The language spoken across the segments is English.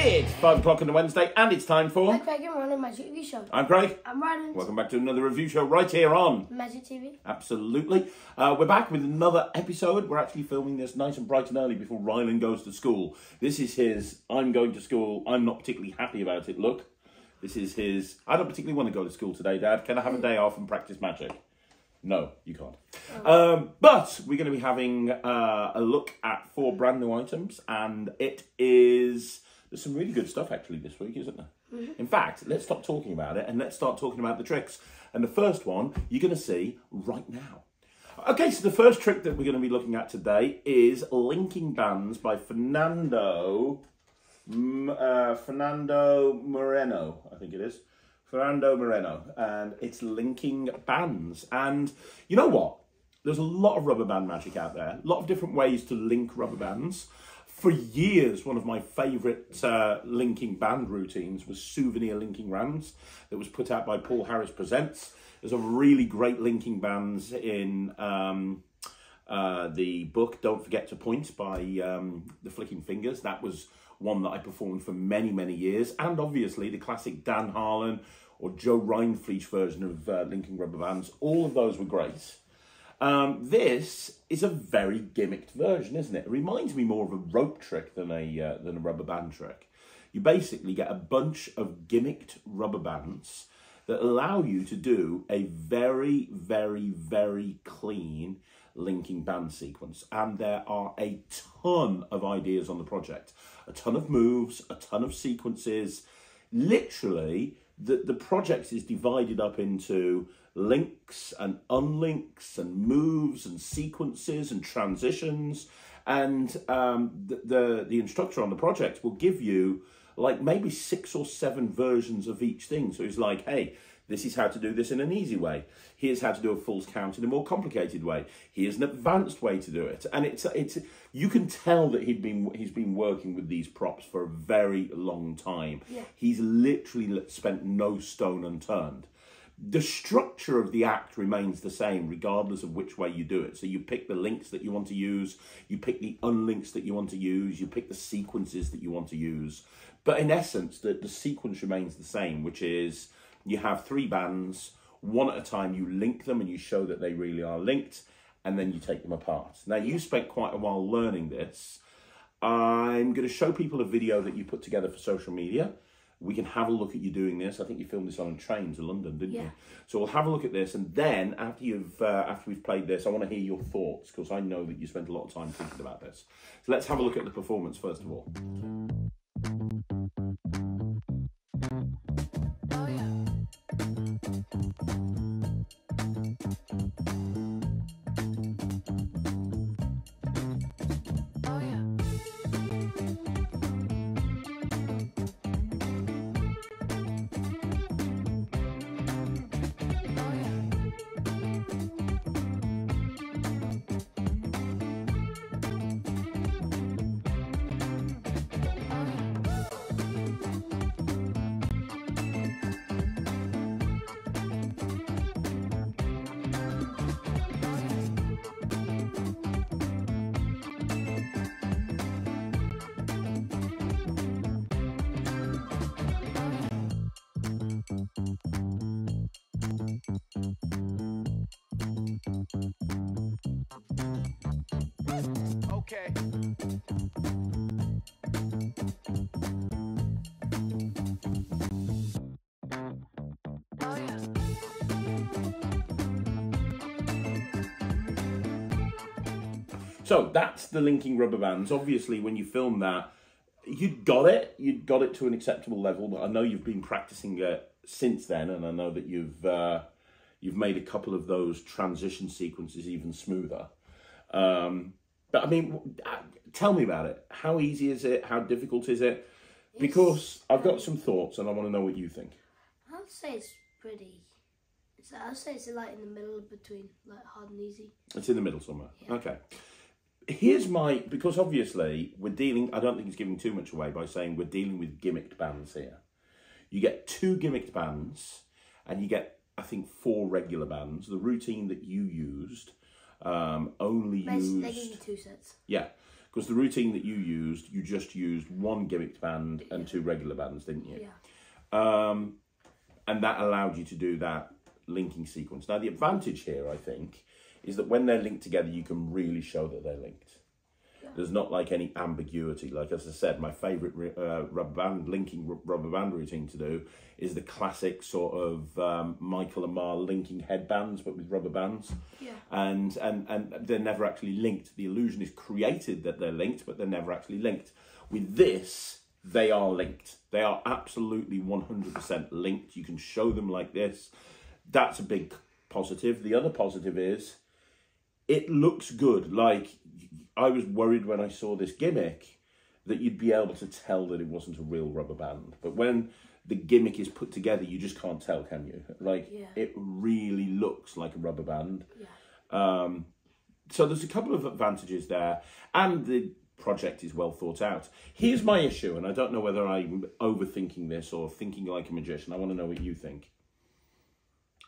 It's five o'clock on a Wednesday, and it's time for. Hi. Craig and on Magic TV Show. I'm Craig. I'm Ryan. Welcome back to another review show right here on. Magic TV. Absolutely. Uh, we're back with another episode. We're actually filming this nice and bright and early before Ryland goes to school. This is his I'm going to school, I'm not particularly happy about it look. This is his I don't particularly want to go to school today, Dad. Can I have a day off and practice magic? No, you can't. Um, but we're going to be having uh, a look at four brand new items, and it is there's some really good stuff actually this week, isn't there? In fact, let's stop talking about it and let's start talking about the tricks. And the first one you're going to see right now. Okay, so the first trick that we're going to be looking at today is linking bands by Fernando uh, Fernando Moreno, I think it is. Fernando Moreno, and it's linking bands. And you know what? There's a lot of rubber band magic out there, a lot of different ways to link rubber bands. For years, one of my favourite uh, linking band routines was souvenir linking bands that was put out by Paul Harris Presents. There's a really great linking bands in um, uh, the book Don't Forget to Point by um, the Flicking Fingers. That was one that I performed for many, many years. And obviously the classic Dan Harlan or Joe Rindfleisch version of uh, linking rubber bands. All of those were great. Um, this is a very gimmicked version, isn't it? It reminds me more of a rope trick than a uh, than a rubber band trick. You basically get a bunch of gimmicked rubber bands that allow you to do a very, very, very clean linking band sequence. And there are a ton of ideas on the project, a ton of moves, a ton of sequences. Literally, the, the project is divided up into links and unlinks and moves and sequences and transitions. And um, the, the, the instructor on the project will give you like maybe six or seven versions of each thing. So he's like, hey, this is how to do this in an easy way. Here's how to do a false count in a more complicated way. Here's an advanced way to do it. And it's it's you can tell that he'd been he's been working with these props for a very long time. Yeah. He's literally spent no stone unturned. The structure of the act remains the same regardless of which way you do it. So you pick the links that you want to use, you pick the unlinks that you want to use, you pick the sequences that you want to use. But in essence, the, the sequence remains the same, which is you have three bands, one at a time, you link them and you show that they really are linked, and then you take them apart. Now, you spent quite a while learning this. I'm going to show people a video that you put together for social media. We can have a look at you doing this. I think you filmed this on a train to London, didn't Yeah. you? So we'll have a look at this, and then after you've uh, after we've played this, I want to hear your thoughts because I know that you spent a lot of time thinking about this. So let's have a look at the performance first of all. Okay. So that's the linking rubber bands. Obviously, when you film that, you'd got it. You'd got it to an acceptable level. But I know you've been practicing it since then, and I know that you've uh, you've made a couple of those transition sequences even smoother. Um, but I mean, uh, tell me about it. How easy is it? How difficult is it? Because I've got some thoughts, and I want to know what you think. I'd say it's pretty. I'd say it's like in the middle between like hard and easy. It's in the middle somewhere. Yeah. Okay. Here's my because obviously we're dealing. I don't think it's giving too much away by saying we're dealing with gimmicked bands here. You get two gimmicked bands, and you get I think four regular bands. The routine that you used um, only used they give you two sets. yeah, Because the routine that you used, you just used one gimmicked band and two regular bands, didn't you? Yeah. Um, and that allowed you to do that linking sequence. Now, the advantage here, I think, is that when they're linked together, you can really show that they're linked. There's not like any ambiguity. Like as I said, my favourite uh, rubber band linking rubber band routine to do is the classic sort of um, Michael Ammar linking headbands, but with rubber bands. Yeah. And and and they're never actually linked. The illusion is created that they're linked, but they're never actually linked. With this, they are linked. They are absolutely 100% linked. You can show them like this. That's a big positive. The other positive is it looks good. Like I was worried when I saw this gimmick that you'd be able to tell that it wasn't a real rubber band. But when the gimmick is put together, you just can't tell, can you? Like Yeah. it really looks like a rubber band. Yeah. Um, so there's a couple of advantages there, and the project is well thought out. Here's my issue, and I don't know whether I'm overthinking this or thinking like a magician. I want to know what you think.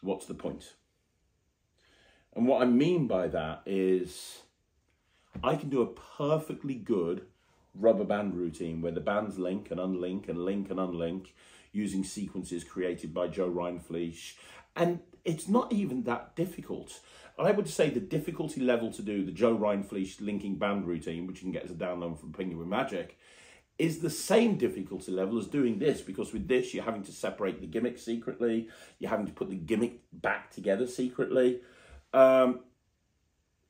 What's the point? And what I mean by that is I can do a perfectly good rubber band routine where the bands link and unlink and link and unlink using sequences created by Joe Rindfleisch. And it's not even that difficult. I would say the difficulty level to do the Joe Rindfleisch linking band routine, which you can get as a download from Penguin Magic, is the same difficulty level as doing this because with this you're having to separate the gimmick secretly, you're having to put the gimmick back together secretly. Um,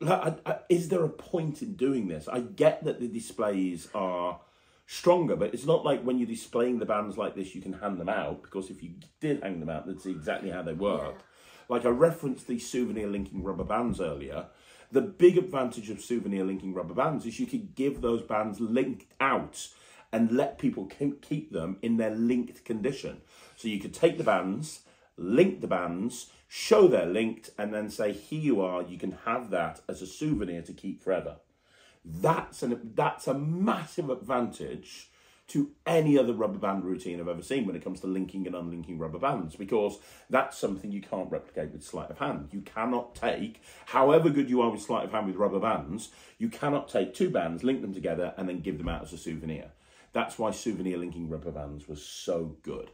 like, I, I, is there a point in doing this? I get that the displays are stronger, but it's not like when you're displaying the bands like this, you can hand them out because if you did hang them out, that's exactly how they work. Like I referenced the souvenir linking rubber bands earlier. The big advantage of souvenir linking rubber bands is you could give those bands linked out and let people keep them in their linked condition. So you could take the bands, link the bands, show they're linked, and then say, here you are, you can have that as a souvenir to keep forever. That's an that's a massive advantage to any other rubber band routine I've ever seen when it comes to linking and unlinking rubber bands because that's something you can't replicate with sleight of hand. You cannot take, however good you are with sleight of hand with rubber bands, you cannot take two bands, link them together, and then give them out as a souvenir. That's why souvenir linking rubber bands was so good.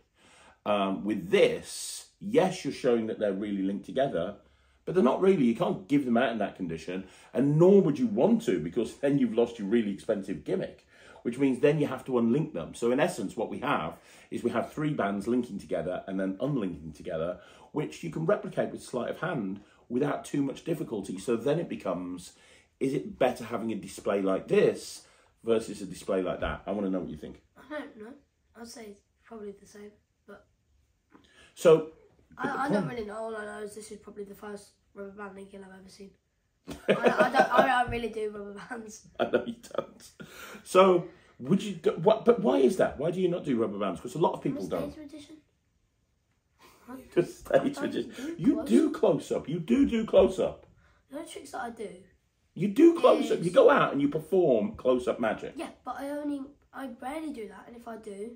Um, with this, yes, you're showing that they're really linked together, but they're not really. You can't give them out in that condition, and nor would you want to because then you've lost your really expensive gimmick, which means then you have to unlink them. So, in essence, what we have is we have three bands linking together and then unlinking together, which you can replicate with sleight of hand without too much difficulty. So then it becomes is it better having a display like this versus a display like that? I want to know what you think. I don't know. I'd say probably the same, but So, I, I don't really know. All I know is this is probably the first rubber band linking I've ever seen. I, I don't. I don't really do rubber bands. I know you don't. So, would you? Do, what? But why is that? Why do you not do rubber bands? Because a lot of people don't. stage magician. I The stage magician. You do close up. You do do close up. The only tricks that I do. You do close up. You go out and you perform close up magic. Yeah, but I only I rarely do that, and if I do,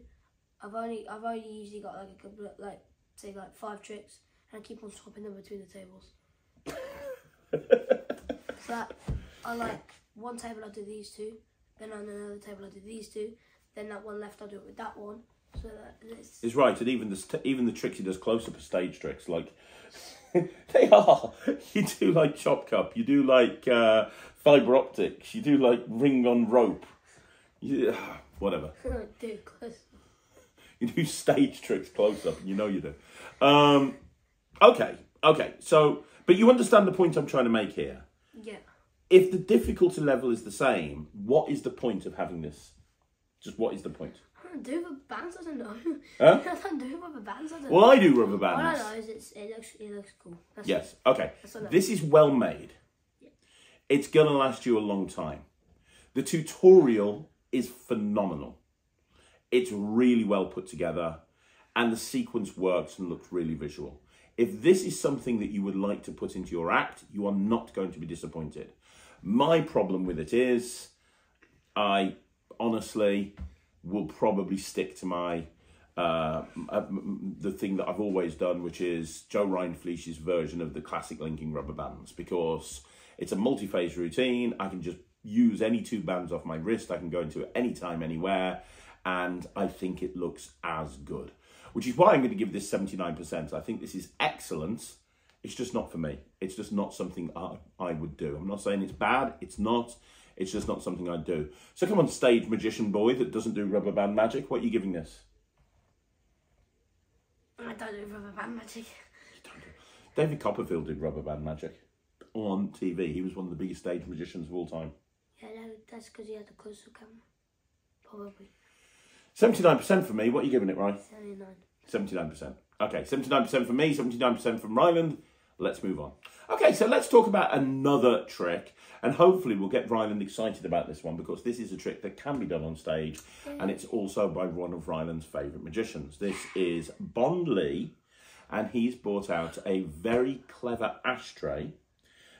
I've only I've only usually got like a couple of like say like five tricks, and I keep on swapping them between the tables. so that on like one table I do these two, then on another table I do these two, then that one left I do it with that one. So that it's It's right, and even the st- even the tricks he does close up are stage tricks. Like they are. You do like chop cup. You do like uh, fiber optics. You do like ring on rope. You, whatever. do close. You do stage tricks close up, and you know you do. Um, okay, okay. So, but you understand the point I'm trying to make here. Yeah. If the difficulty level is the same, what is the point of having this? Just what is the point? I don't do rubber bands. I don't know. Huh? I don't do rubber bands. I don't. Well, I do rubber All I bands. know is it's, it looks it looks cool. That's Yes. Okay. That's This is well made. Yeah. It's gonna last you a long time. The tutorial is phenomenal. It's really well put together, and the sequence works and looks really visual. If this is something that you would like to put into your act, you are not going to be disappointed. My problem with it is, I honestly will probably stick to my uh, the thing that I've always done, which is Joe Ryan Rindfleisch's version of the classic linking rubber bands, because it's a multi-phase routine. I can just use any two bands off my wrist. I can go into it anytime, anywhere, and I think it looks as good. Which is why I'm going to give this 79%. I think this is excellent. It's just not for me. It's just not something I, I would do. I'm not saying it's bad. It's not. It's just not something I'd do. So come on, stage magician boy that doesn't do rubber band magic. What are you giving this? I don't do rubber band magic. David Copperfield did rubber band magic on TV. He was one of the biggest stage magicians of all time. Yeah, that's because he had a closer camera. Probably. 79% for me. What are you giving it, Ryan? 79. 79%. Okay, 79% for me, 79% from Ryland. Let's move on. Okay, so let's talk about another trick, and hopefully we'll get Ryland excited about this one because this is a trick that can be done on stage, and it's also by one of Ryland's favourite magicians. This is Bond Lee, and he's brought out a very clever ashtray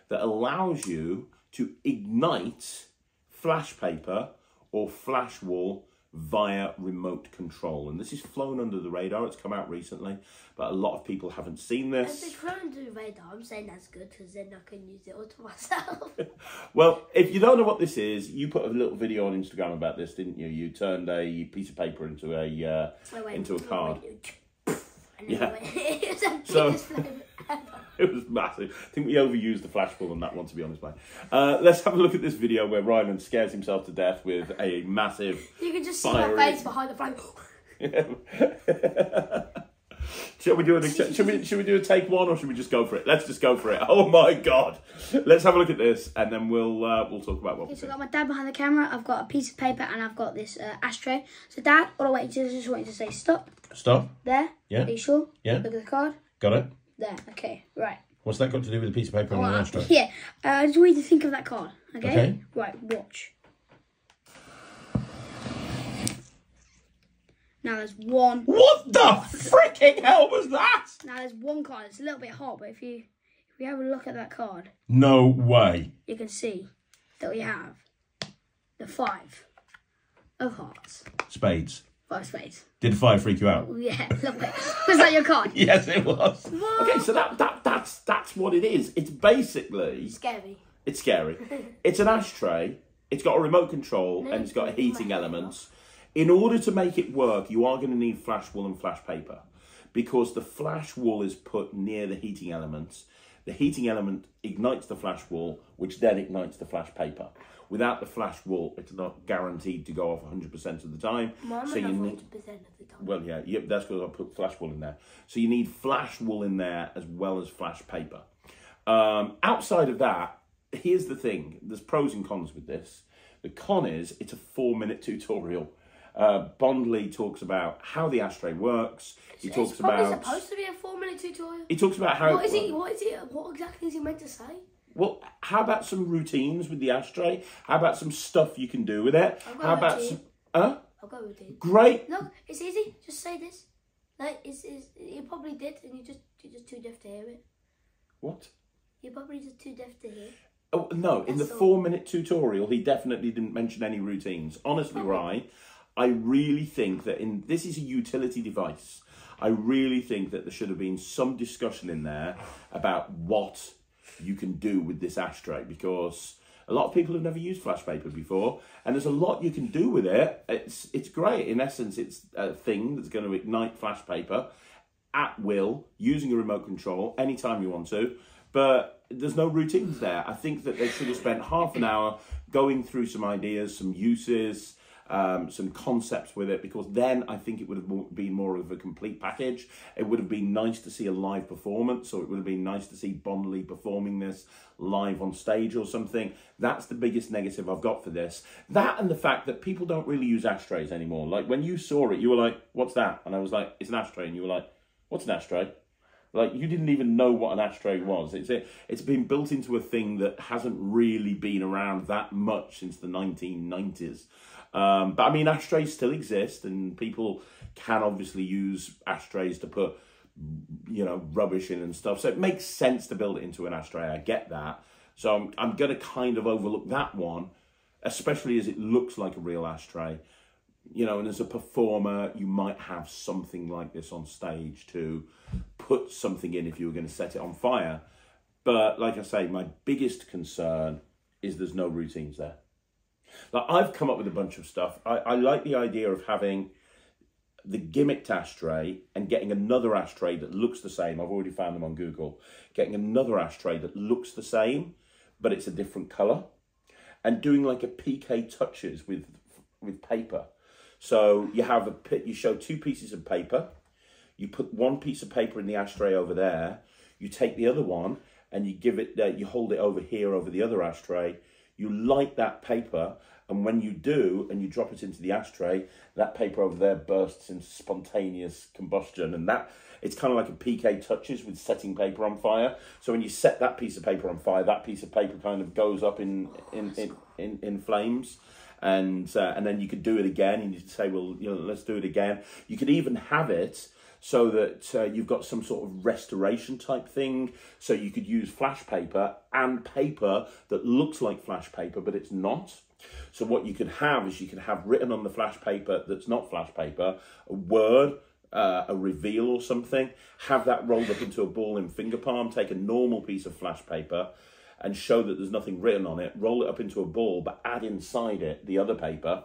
that allows you to ignite flash paper or flash wool via remote control. And this is flown under the radar. It's come out recently, but a lot of people haven't seen If this. it's flown to the radar, I'm saying that's good because then I can use it all to myself. Well, if you don't know what this is, you put a little video on Instagram about this, didn't you? You turned a piece of paper into a uh, went- into a card. Yeah. It was the So-. It was massive. I think we overused the flash ball on that one, to be honest, mate. Uh, let's have a look at this video where Ryland scares himself to death with a massive You can just see Fiery. my face behind the flame. Shall we do an should we should we do a take one or should we just go for it? Let's just go for it. Oh my god! Let's have a look at this and then we'll uh, we'll talk about what we Okay, so. I've got my dad behind the camera. I've got a piece of paper and I've got this uh, ashtray. So, Dad, all I want you to just want you to say stop Stop. there. Yeah. Are you sure? Yeah. Look at the card. Got it. There. Okay. Right. What's that got to do with a piece of paper and an Well, ashtray? yeah. Uh, I just want you to think of that card. Okay. Okay. Right. Watch. Now there's one. What the freaking hell was that? Now there's one card. It's a little bit hot, but if you if you have a look at that card, No way. you can see that we have the five of hearts, Spades. Five spades. Did five freak you out? Yeah, lovely. Was that your card? Yes, it was. Okay, so that, that that's that's what it is. It's basically Scary. it's scary. It's an ashtray. It's got a remote control and it's got heating elements. In order to make it work, you are going to need flash wool and flash paper because the flash wool is put near the heating elements. The heating element ignites the flash wool, which then ignites the flash paper. Without the flash wool, it's not guaranteed to go off 100% of the time. Mine so you need, 40% of the time. well, yeah, yep, that's because I put flash wool in there. So you need flash wool in there as well as flash paper. Um, outside of that, here's the thing: there's pros and cons with this. The con is it's a four-minute tutorial. Uh, Bond Lee talks about how the ashtray works. He talks it's probably about supposed to be a four-minute tutorial. he talks about how What is he? What is he? What exactly is he meant to say? Well. How about some routines with the ashtray? How about some stuff you can do with it? How about routine. some? Huh? I'll go it. Great. Look, it's easy. Just say this. Like, it's, it's, you probably did, and you just you're just too deaf to hear it. What? You're probably just too deaf to hear. Oh no! In the all. four-minute tutorial, he definitely didn't mention any routines. Honestly, Ryan, I really think that in this is a utility device. I really think that there should have been some discussion in there about what you can do with this ashtray because a lot of people have never used flash paper before, and there's a lot you can do with it. It's it's great. In essence, it's a thing that's going to ignite flash paper at will using a remote control anytime you want to. But there's no routines there. I think that they should have spent half an hour going through some ideas, some uses, um, some concepts with it, because then I think it would have been more of a complete package. It would have been nice to see a live performance, or it would have been nice to see Bond Lee performing this live on stage or something. That's the biggest negative I've got for this. That and the fact that people don't really use ashtrays anymore. Like when you saw it, you were like, "What's that?" And I was like, "It's an ashtray," and you were like, "What's an ashtray?" Like you didn't even know what an ashtray was. It's a, it's been built into a thing that hasn't really been around that much since the 1990s. Um, but I mean, ashtrays still exist, and people can obviously use ashtrays to put, you know, rubbish in and stuff. So it makes sense to build it into an ashtray. I get that. So I'm I'm gonna kind of overlook that one, especially as it looks like a real ashtray you know, and as a performer, you might have something like this on stage to put something in if you were going to set it on fire. But like I say, my biggest concern is there's no routines there. Like I've come up with a bunch of stuff. I, I like the idea of having the gimmicked ashtray and getting another ashtray that looks the same. I've already found them on Google. Getting another ashtray that looks the same, but it's a different color, and doing like a PK touches with with paper. So you have a pi- you show two pieces of paper. You put one piece of paper in the ashtray over there. You take the other one and you give it. Uh, you hold it over here over the other ashtray. You light that paper, and when you do, and you drop it into the ashtray, that paper over there bursts into spontaneous combustion, and that it's kind of like a PK touches with setting paper on fire. So when you set that piece of paper on fire, that piece of paper kind of goes up in in in, in, in flames. And uh, and then you could do it again, and you say, well, you know, let's do it again. You could even have it so that uh, you've got some sort of restoration type thing. So you could use flash paper and paper that looks like flash paper, but it's not. So what you could have is you could have written on the flash paper that's not flash paper a word, uh, a reveal or something. Have that rolled up into a ball in finger palm. Take a normal piece of flash paper and show that there's nothing written on it. Roll it up into a ball, but add inside it the other paper.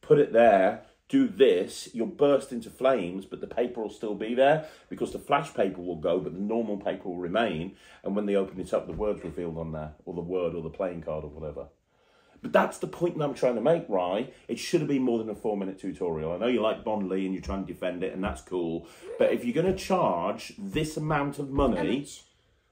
Put it there. Do this, you'll burst into flames, but the paper will still be there because the flash paper will go, but the normal paper will remain. And when they open it up, the word's revealed on there, or the word, or the playing card, or whatever. But that's the point that I'm trying to make, Rye. It should have been more than a four minute tutorial. I know you like Bond Lee and you're trying to defend it, and that's cool. But if you're going to charge this amount of money,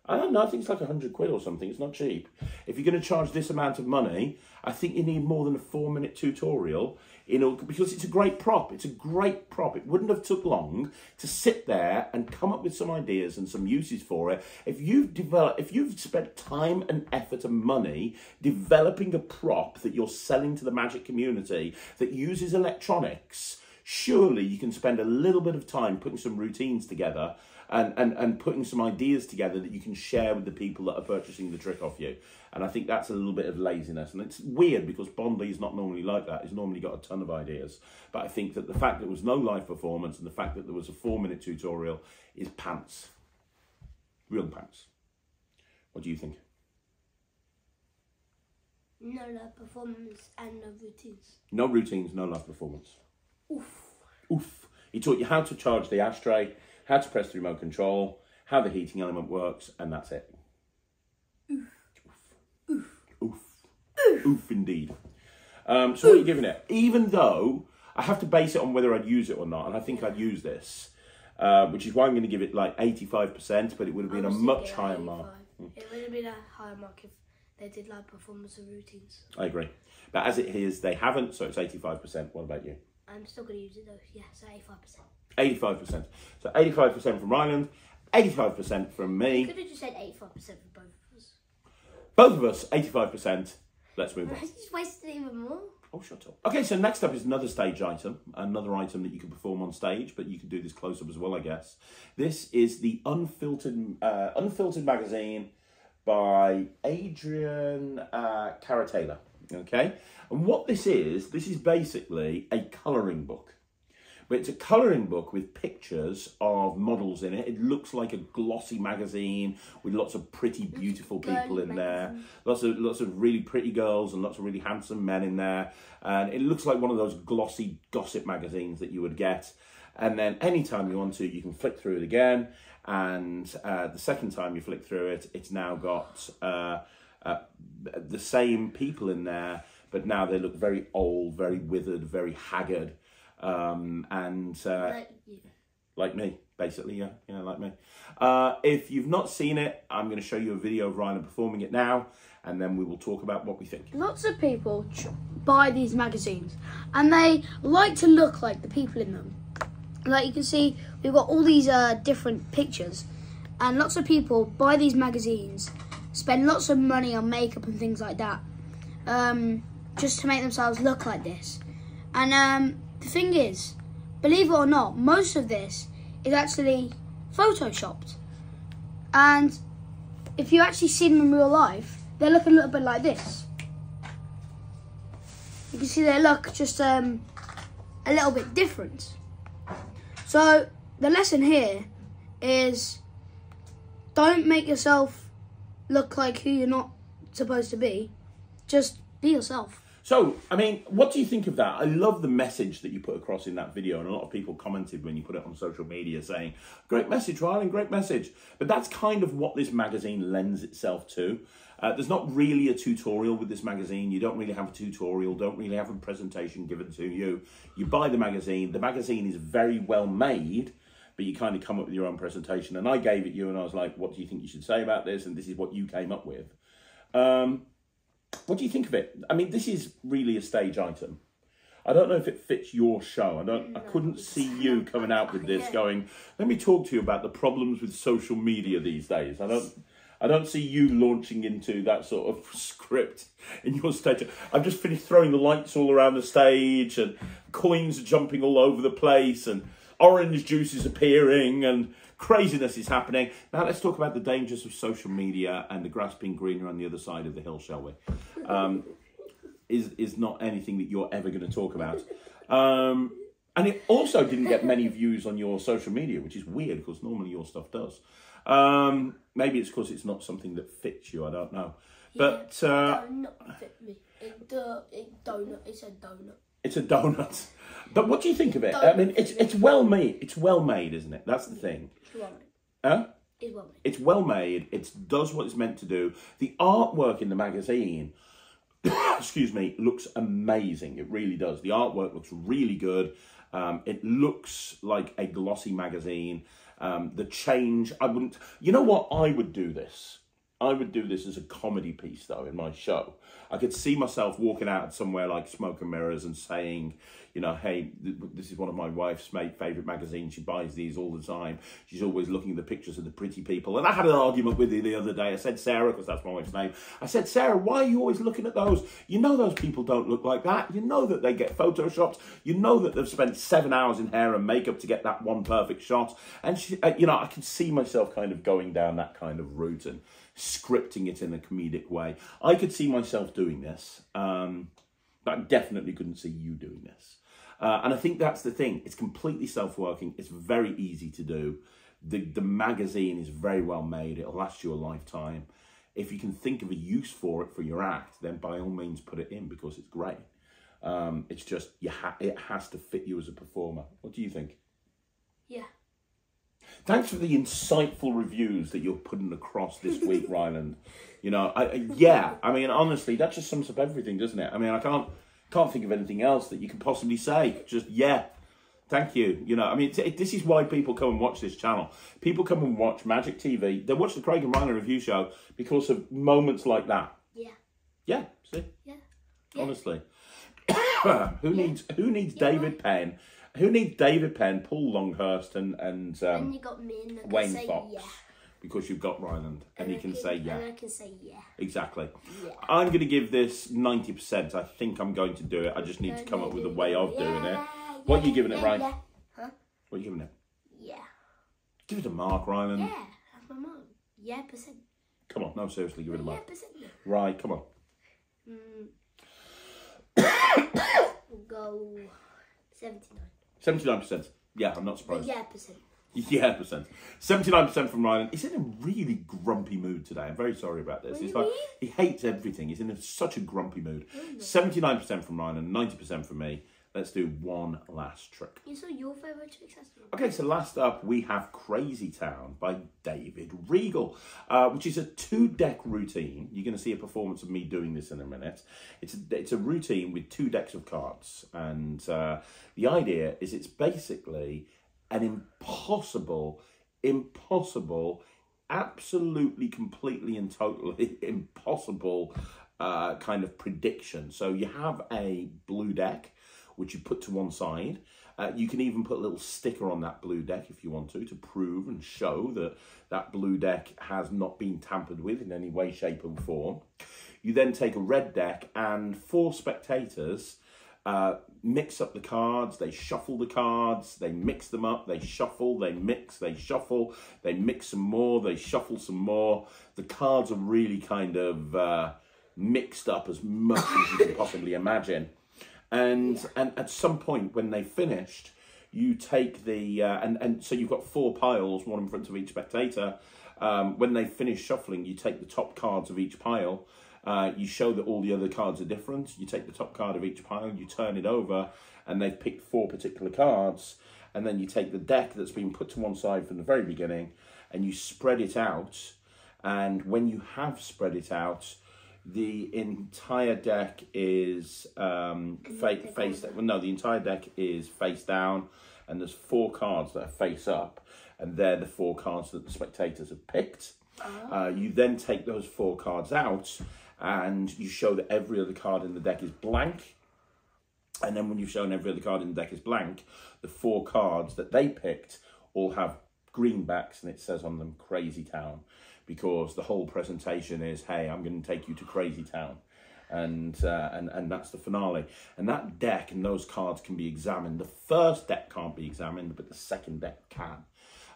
I don't know, I think it's like 100 quid or something. It's not cheap. If you're going to charge this amount of money, I think you need more than a four minute tutorial in order, because it's a great prop. It's a great prop. It wouldn't have took long to sit there and come up with some ideas and some uses for it. If you've developed, if you've spent time and effort and money developing a prop that you're selling to the magic community that uses electronics, surely you can spend a little bit of time putting some routines together and, and, and putting some ideas together that you can share with the people that are purchasing the trick off you. And I think that's a little bit of laziness. And it's weird because Bond Lee is not normally like that. He's normally got a ton of ideas. But I think that the fact that there was no live performance and the fact that there was a four minute tutorial is pants. Real pants. What do you think? No, live performance and no routines. No routines, no live performance. Oof. Oof. He taught you how to charge the ashtray, how to press the remote control, how the heating element works, and that's it. Oof. Oof. Oof. Oof, indeed. Um, so what are you giving it? Even though I have to base it on whether I'd use it or not, and I think I'd use this, uh, which is why I'm going to give it like 85%, but it would have been a much higher 85. mark. It would have been a higher mark if they did like performance and routines. I agree. But as it is, they haven't, so it's 85%. What about you? I'm still going to use it though. Yeah, so 85%. 85%. So 85% from Ryland, 85% from me. Could have just said 85% for both of us. Both of us, 85%. Let's move on. I just wasted even more. Oh, shut up. Okay, so next up is another stage item, another item that you can perform on stage, but you can do this close up as well, I guess. This is the unfiltered, uh, unfiltered magazine by Adrian uh, Carratalá. Okay, and what this is, this is basically a colouring book. But it's a colouring book with pictures of models in it. It looks like a glossy magazine with lots of pretty, beautiful people in there. Lots of lots of really pretty girls and lots of really handsome men in there. And it looks like one of those glossy gossip magazines that you would get. And then anytime you want to, you can flick through it again. And uh, the second time you flick through it, it's now got uh, uh, the same people in there, but now they look very old, very withered, very haggard. Um, and uh, Like like me, basically, yeah, yeah, like me. Uh, if you've not seen it, I'm going to show you a video of Ryan performing it now, and then we will talk about what we think. Lots of people buy these magazines and they like to look like the people in them. Like you can see, we've got all these uh, different pictures, and lots of people buy these magazines, spend lots of money on makeup and things like that, um, just to make themselves look like this. And um, the thing is, believe it or not, most of this is actually photoshopped. And if you actually see them in real life, they look a little bit like this. You can see they look just um, a little bit different. So the lesson here is don't make yourself look like who you're not supposed to be. Just be yourself. So, I mean, what do you think of that? I love the message that you put across in that video, and a lot of people commented when you put it on social media saying, "Great message, Ryan, great message." But that's kind of what this magazine lends itself to. Uh, there's not really a tutorial with this magazine. You don't really have a tutorial. Don't really have a presentation given to you. You buy the magazine. The magazine is very well made, but you kind of come up with your own presentation. And I gave it you, and I was like, "What do you think you should say about this?" And this is what you came up with. Um, what do you think of it? I mean, this is really a stage item. I don't know if it fits your show. I don't. I couldn't see you coming out with this, going, "Let me talk to you about the problems with social media these days." I don't. I don't see you launching into that sort of script in your stage. I've just finished throwing the lights all around the stage, and coins are jumping all over the place, and orange juice is appearing, and craziness is happening. Now let's talk about the dangers of social media and the grass being greener on the other side of the hill, shall we? Um, is is not anything that you're ever going to talk about. Um, and it also didn't get many views on your social media, which is weird because normally your stuff does. Um, maybe it's because it's not something that fits you. I don't know. But uh, Donut fit me. It, it donut. It's a donut. It's a donut. But what do you think of it? I mean, it's it's well made. It's well made, isn't it? That's the thing. It's well made. Huh? It's well made. It's well made. It does what it's meant to do. The artwork in the magazine, excuse me, looks amazing. It really does. The artwork looks really good. Um, it looks like a glossy magazine. Um, the change, I wouldn't. You know what? I would do this. I would do this as a comedy piece, though, in my show. I could see myself walking out somewhere like Smoke and Mirrors and saying, you know, hey, th- this is one of my wife's mate favourite magazines. She buys these all the time. She's always looking at the pictures of the pretty people. And I had an argument with her the other day. I said, Sarah, because that's my wife's name. I said, Sarah, why are you always looking at those? You know those people don't look like that. You know that they get photoshopped. You know that they've spent seven hours in hair and makeup to get that one perfect shot. And, she, uh, you know, I can see myself kind of going down that kind of route and scripting it in a comedic way. I could see myself doing this, um, but I definitely couldn't see you doing this. Uh, and I think that's the thing. It's completely self-working. It's very easy to do. The the magazine is very well made. It'll last you a lifetime. If you can think of a use for it for your act, then by all means put it in because it's great. Um, it's just you ha- it has to fit you as a performer. What do you think? Yeah. Thanks for the insightful reviews that you're putting across this week, Ryland. You know, I, yeah, I mean, honestly, that just sums up everything, doesn't it? I mean, I can't can't think of anything else that you could possibly say. Just yeah, thank you. You know, I mean, it, this is why people come and watch this channel. People come and watch Magic TV. They watch the Craig and Ryland review show because of moments like that. Yeah. Yeah, see, Yeah. honestly, who needs who needs David Penn? Who needs David Penn, Paul Longhurst, and and um, And you got me and I can Wayne say Fox yeah. because you've got Ryland and, he I can say yeah. And I can say yeah. Exactly. Yeah. I'm going to give this 90%. I think I'm going to do it. I just need to come up with a way of doing it. What are you giving it, yeah, Ryan? Yeah. Huh? What are you giving it? Yeah. Give it a mark, Ryland. Yeah. That's my mum. Yeah, percent. Come on. No, seriously, give it a mark. Yeah, mark. percent. Right, come on. We'll go 79. 79%. Yeah, I'm not surprised. Yeah, percent. Yeah, percent. Seventy-nine percent from Ryan. He's in a really grumpy mood today. I'm very sorry about this. He's like Really? he hates everything. He's in a, such a grumpy mood. Seventy-nine percent from Ryan and ninety percent from me. Let's do one last trick. You saw your favourite? That's Okay, so last up we have Crazy Town by David Regal, uh, which is a two-deck routine. You're going to see a performance of me doing this in a minute. It's a, it's a routine with two decks of cards, and uh, the idea is it's basically an impossible, impossible, absolutely, completely, and totally impossible uh, kind of prediction. So you have a blue deck, which you put to one side. Uh, you can even put a little sticker on that blue deck if you want to, to prove and show that that blue deck has not been tampered with in any way, shape, or form. You then take a red deck, and four spectators uh, mix up the cards, they shuffle the cards, they mix them up, they shuffle, they mix, they shuffle, they mix some more, they shuffle some more. The cards are really kind of uh, mixed up as much as you can possibly imagine. And and at some point when they finished, you take the uh, and and so you've got four piles, one in front of each spectator. Um, when they finish shuffling, you take the top cards of each pile, Uh, you show that all the other cards are different. You take the top card of each pile, you turn it over, and they've picked four particular cards. And then you take the deck that's been put to one side from the very beginning, and you spread it out. And when you have spread it out, the entire deck is um, fa- face. Well, no, the entire deck is face down, and there's four cards that are face up, and they're the four cards that the spectators have picked. Uh, you then take those four cards out, and you show that every other card in the deck is blank. And then when you've shown every other card in the deck is blank, the four cards that they picked all have green backs, and it says on them Crazy Town, because the whole presentation is, hey, I'm going to take you to Crazy Town. And, uh, and and that's the finale. And that deck and those cards can be examined. The first deck can't be examined, but the second deck can.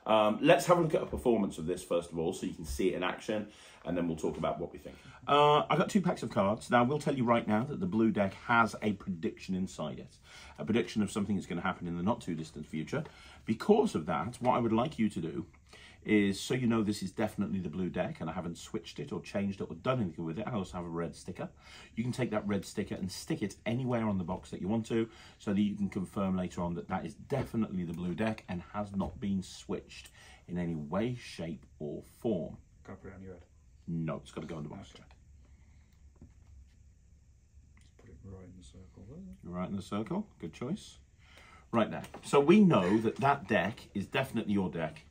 Um, let's have a look at a performance of this first of all, so you can see it in action, and then we'll talk about what we think. Uh, I've got two packs of cards. Now, we'll tell you right now that the blue deck has a prediction inside it, a prediction of something that's going to happen in the not too distant future. Because of that, what I would like you to do is so you know this is definitely the blue deck and I haven't switched it or changed it or done anything with it. I also have a red sticker. You can take that red sticker and stick it anywhere on the box that you want to so that you can confirm later on that that is definitely the blue deck and has not been switched in any way, shape or form. Can't put it on your head. No, it's got to go in the box. Okay. Just put it right in the circle there. Right in the circle. Good choice. Right there. So we know that that deck is definitely your deck.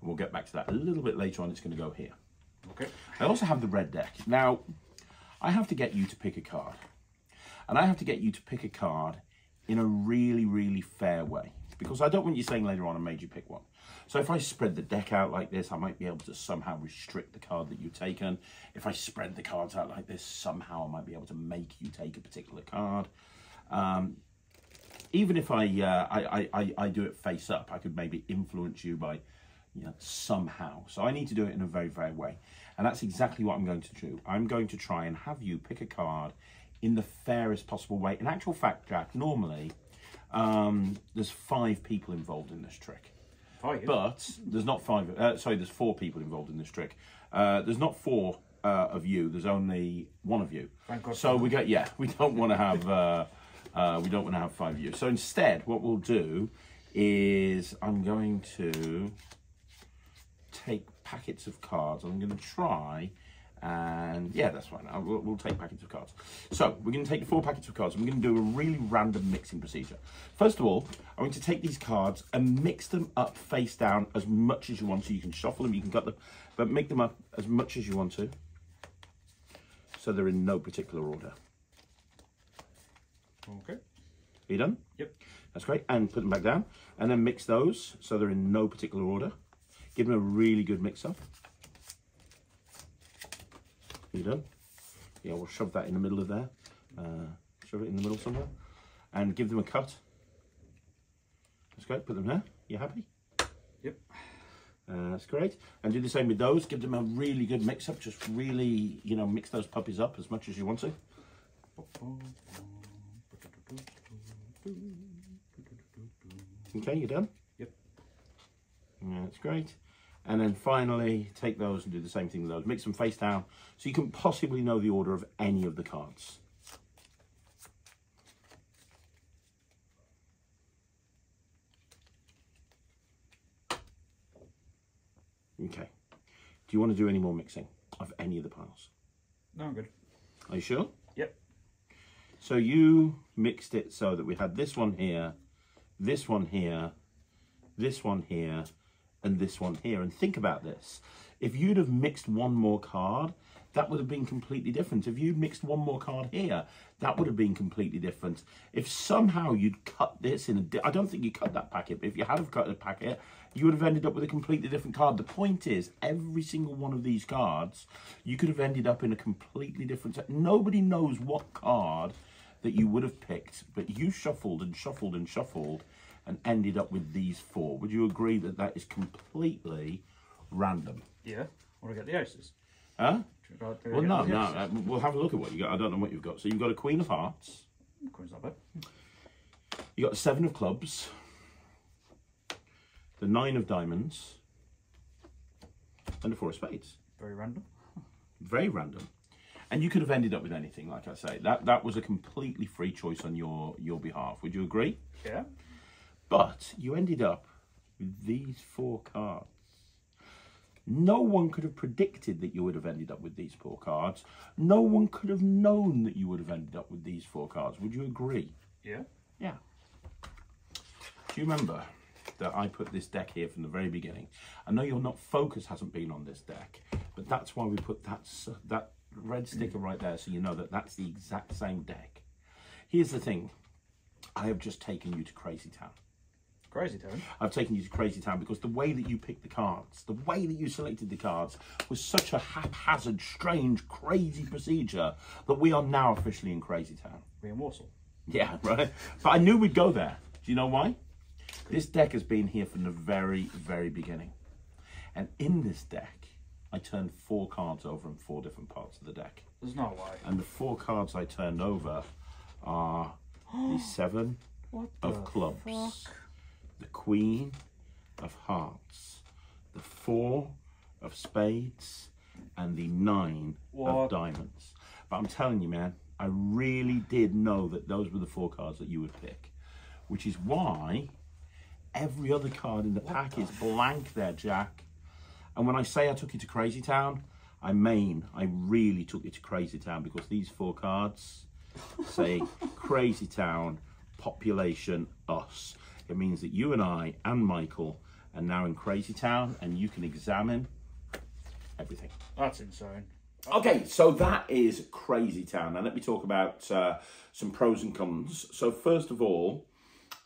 And we'll get back to that a little bit later on. It's going to go here. Okay. I also have the red deck. Now, I have to get you to pick a card. And I have to get you to pick a card in a really, really fair way. Because I don't want you saying later on I made you pick one. So if I spread the deck out like this, I might be able to somehow restrict the card that you've taken. If I spread the cards out like this, somehow I might be able to make you take a particular card. Um, even if I, uh, I, I, I, I do it face up, I could maybe influence you by know, somehow. So I need to do it in a very, very way. And that's exactly what I'm going to do. I'm going to try and have you pick a card in the fairest possible way. In actual fact, Jack, normally um, there's five people involved in this trick. Five. But there's not five, uh, sorry, there's four people involved in this trick. Uh, there's not four uh, of you, there's only one of you. Thank God So we get, yeah, we don't want to have, uh, uh, we don't want to have five of you. So instead, what we'll do is I'm going to take packets of cards. I'm going to try and yeah, that's fine. I'll, we'll, we'll take packets of cards. So we're going to take four packets of cards. and We're going to do a really random mixing procedure. First of all, I'm going to take these cards and mix them up face down as much as you want. So you can shuffle them, you can cut them, but make them up as much as you want to. So they're in no particular order. Okay. Are you done? Yep. That's great. And put them back down. And then mix those so they're in no particular order. Give them a really good mix up. You done? Yeah, we'll shove that in the middle of there. Uh, shove it in the middle somewhere. And give them a cut. That's great. Put them there. You happy? Yep. Uh, that's great. And do the same with those. Give them a really good mix up. Just really, you know, mix those puppies up as much as you want to. Okay, you done? Yep. Yeah, that's great. And then finally, take those and do the same thing with those. Mix them face down so you can possibly know the order of any of the cards. Okay. Do you want to do any more mixing of any of the piles? No, I'm good. Are you sure? Yep. So you mixed it so that we had this one here, this one here, this one here, and this one here. And think about this. If you'd have mixed one more card, that would have been completely different. If you'd mixed one more card here, that would have been completely different. If somehow you'd cut this in a... I don't think you cut that packet, but if you had have cut the packet, you would have ended up with a completely different card. The point is, every single one of these cards, you could have ended up in a completely different set. Nobody knows what card that you would have picked, but you shuffled and shuffled and shuffled and ended up with these four. Would you agree that that is completely random? Yeah. Want to get the aces? Huh? Do you want to Well, no, no. uh, We'll have a look at what you got. I don't know what you've got. So you've got a Queen of Hearts. Queen's not bad. You got the Seven of Clubs. The Nine of Diamonds. And the Four of Spades. Very random. Very random. And you could have ended up with anything, like I say. That that was a completely free choice on your your behalf. Would you agree? Yeah. But you ended up with these four cards. No one could have predicted that you would have ended up with these four cards. No one could have known that you would have ended up with these four cards. Would you agree? Yeah. Yeah. Do you remember that I put this deck here from the very beginning? I know your not focus hasn't been on this deck, but that's why we put that that red sticker right there, so you know that that's the exact same deck. Here's the thing: I have just taken you to Crazy Town. Crazy Town. I've taken you to Crazy Town because the way that you picked the cards, the way that you selected the cards, was such a haphazard, strange, crazy procedure that we are now officially in Crazy Town. We're in Warsaw. Yeah, right. But I knew we'd go there. Do you know why? This deck has been here from the very, very beginning. And in this deck, I turned four cards over in four different parts of the deck. There's no way. And the four cards I turned over are the seven What of the clubs, fuck? The queen of hearts, the four of spades, and the nine What? of diamonds. But I'm telling you, man, I really did know that those were the four cards that you would pick, which is why every other card in the pack is blank there, Jack. And when I say I took you to Crazy Town, I mean I really took you to Crazy Town because these four cards say Crazy Town, population, us. It means that you and I and Michael are now in Crazy Town and you can examine everything. That's insane. Okay, so that is Crazy Town. Now let me talk about uh, some pros and cons. So first of all,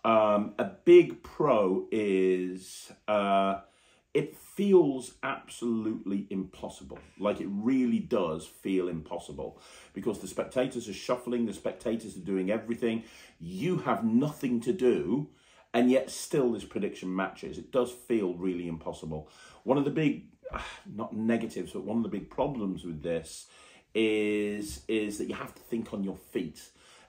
um, a big pro is uh, it feels absolutely impossible. Like it really does feel impossible because the spectators are shuffling, the spectators are doing everything. You have nothing to do, and yet still this prediction matches. It does feel really impossible. One of the big, ah, not negatives, but one of the big problems with this is is that you have to think on your feet.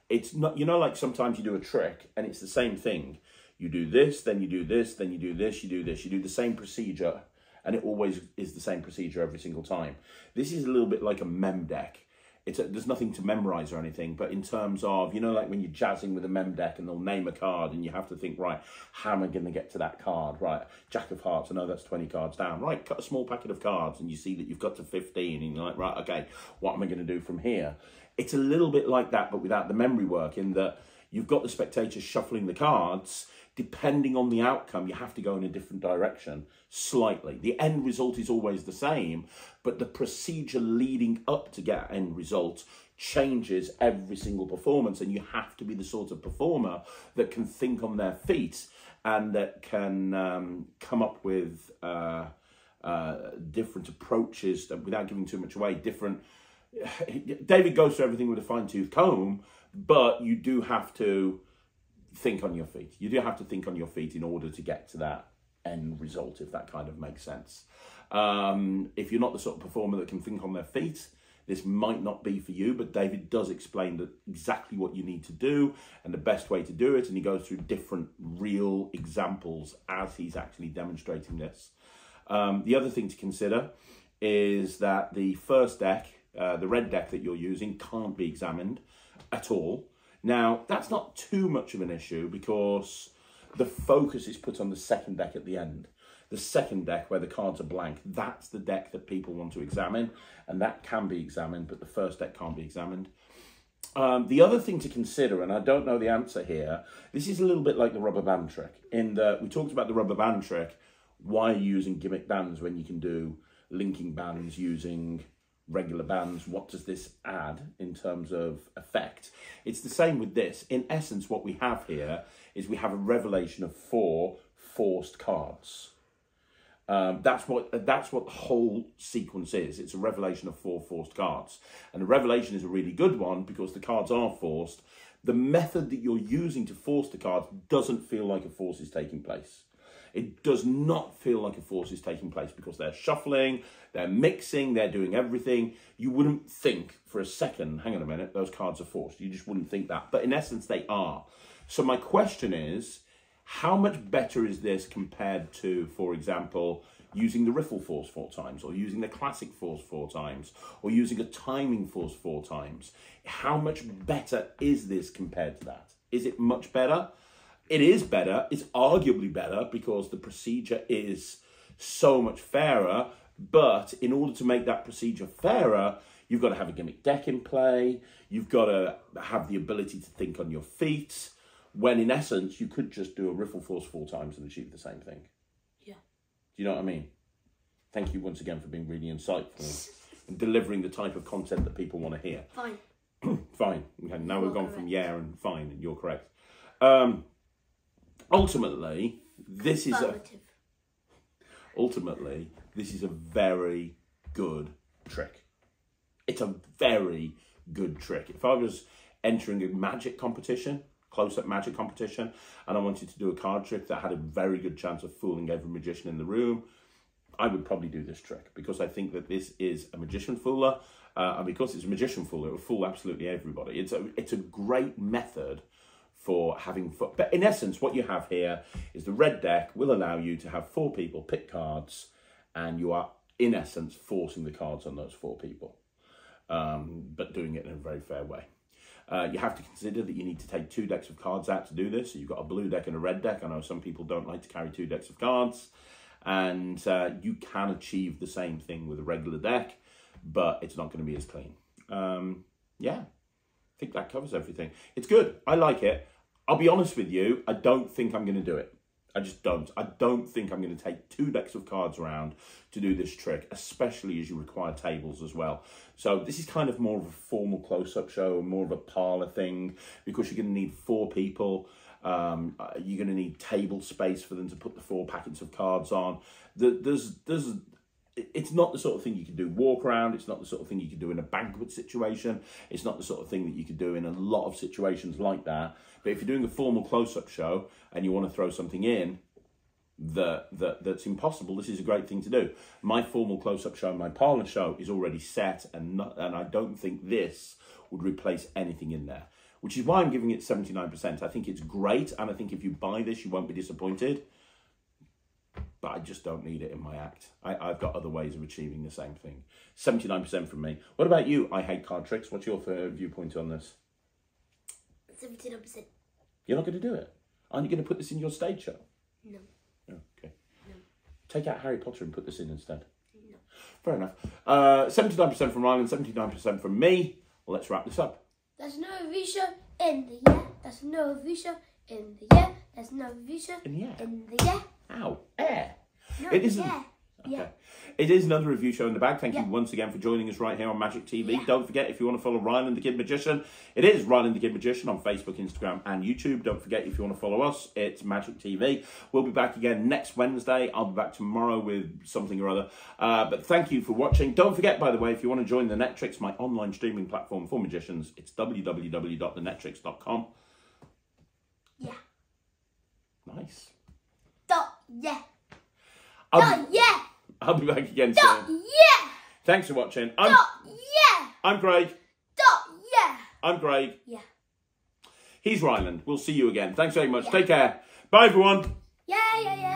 It's not you know like sometimes you do a trick and it's the same thing. You do this then you do this then you do this you do this. You do the same procedure and it always is the same procedure every single time. This is a little bit like a mem deck it's a, there's nothing to memorize or anything but in terms of you know like when you're jazzing with a mem deck and they'll name a card and you have to think right how am i going to get to that card? Right jack of hearts i know that's 20 cards down. Right cut a small packet of cards and you see that you've got to 15 and you're like right okay what am i going to do from here? It's a little bit like that, but without the memory work, in that you've got the spectators shuffling the cards. Depending on the outcome, you have to go in a different direction slightly. The end result is always the same, but the procedure leading up to get end result changes every single performance, and you have to be the sort of performer that can think on their feet and that can um, come up with uh, uh, different approaches that, without giving too much away, different David goes through everything with a fine tooth comb, but you do have to think on your feet. You do have to think on your feet in order to get to that end result, if that kind of makes sense. Um, if you're not the sort of performer that can think on their feet, this might not be for you, but David does explain that exactly what you need to do and the best way to do it. And he goes through different real examples as he's actually demonstrating this. Um, the other thing to consider is that the first deck, uh, the red deck that you're using, can't be examined at all. Now, that's not too much of an issue because the focus is put on the second deck at the end. The second deck, where the cards are blank, that's the deck that people want to examine, and that can be examined, but the first deck can't be examined. Um, the other thing to consider, and I don't know the answer here, this is a little bit like the rubber band trick, in that we talked about the rubber band trick. Why using gimmick bands when you can do linking bands using regular bands? What does this add in terms of effect? It's the same with this. In essence, what we have here is we have a revelation of four forced cards. Um, that's what that's what the whole sequence is. It's a revelation of four forced cards, and the revelation is a really good one because the cards are forced. The method that you're using to force the cards doesn't feel like a force is taking place. It does not feel like a force is taking place because they're shuffling, they're mixing, they're doing everything. You wouldn't think for a second, hang on a minute, those cards are forced. You just wouldn't think that. But in essence, they are. So my question is, how much better is this compared to, for example, using the riffle force four times, or using the classic force four times, or using a timing force four times. How much better is this compared to that? Is it much better? It is better. It's arguably better because the procedure is so much fairer. But in order to make that procedure fairer, you've got to have a gimmick deck in play. You've got to have the ability to think on your feet. When in essence, you could just do a riffle force four times and achieve the same thing. Yeah. Do you know what I mean? Thank you once again for being really insightful and delivering the type of content that people want to hear. Fine. Fine. Okay, now You're we've gone from yeah and fine, and you're correct. Um, ultimately, this is a ultimately this is a very good trick. It's a very good trick. If I was entering a magic competition, close-up magic competition, and I wanted to do a card trick that had a very good chance of fooling every magician in the room, I would probably do this trick because I think that this is a magician fooler, uh, and because it's a magician fooler, it will fool absolutely everybody. It's a it's a great method for having. But in essence, what you have here is the red deck will allow you to have four people pick cards, and you are in essence forcing the cards on those four people, um, but doing it in a very fair way. Uh, you have to consider that you need to take two decks of cards out to do this. So you've got a blue deck and a red deck. I know some people don't like to carry two decks of cards, and uh, you can achieve the same thing with a regular deck, but it's not going to be as clean. Um, yeah, think that covers everything. It's good. I like it. I'll be honest with you. I don't think I'm going to do it. I just don't. I don't think I'm going to take two decks of cards around to do this trick, especially as you require tables as well. So this is kind of more of a formal close-up show, more of a parlor thing, because you're going to need four people. Um, uh, you're going to need table space for them to put the four packets of cards on. There's, there's, it's not the sort of thing you can do walk around. It's not the sort of thing you can do in a banquet situation. It's not the sort of thing that you could do in a lot of situations like that. But if you're doing a formal close-up show and you want to throw something in, that, that that's impossible. This is a great thing to do. My formal close-up show, my parlor show, is already set, and not, and I don't think this would replace anything in there. Which is why I'm giving it seventy nine percent. I think it's great, and I think if you buy this, you won't be disappointed. But I just don't need it in my act. I, I've got other ways of achieving the same thing. Seventy nine percent from me. What about you? I hate card tricks. What's your uh, viewpoint on this? Seventy-nine percent. You're not going to do it. Aren't you going to put this in your stage show? No. Oh, okay. Take out Harry Potter and put this in instead. No. Fair enough. Uh, 79% from Ryland 79% from me. Well, let's wrap this up. There's no Visha in the year. There's no Visha in the year. There's no Visha In the air. in the year. Ow. Air. No, It isn't- Yeah. Okay. Yeah. It is another review show in the bag. Thank Yeah. you once again for joining us right here on Magic TV. Yeah. Don't forget if you want to follow Ryland the Kid Magician, it is Ryland the Kid Magician on Facebook, Instagram, and YouTube. Don't forget if you want to follow us, it's Magic TV. We'll be back again next Wednesday. I'll be back tomorrow with something or other. Uh, but thank you for watching. Don't forget, by the way, if you want to join the Netrix, my online streaming platform for magicians, it's www.thenetrix.com. Yeah. Nice. Yeah. I'll Dot. be, Yeah. I'll be back again soon. Yeah. Thanks for watching. I'm, Dot. Yeah. I'm Greg. Dot. Yeah. I'm Craig. Yeah. He's Ryland. We'll see you again. Thanks very much. Take care. Bye, everyone. Yeah. Yeah. Yeah.